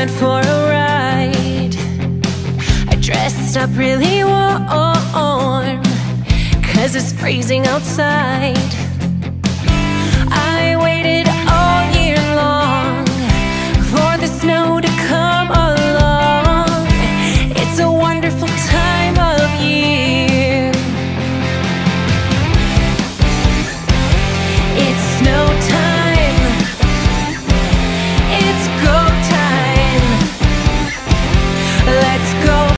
went for a ride. I dressed up really warm Cause it's freezing outside. I waited all year long For the snow to Let's go.